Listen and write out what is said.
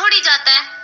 थोड़ी जाता है।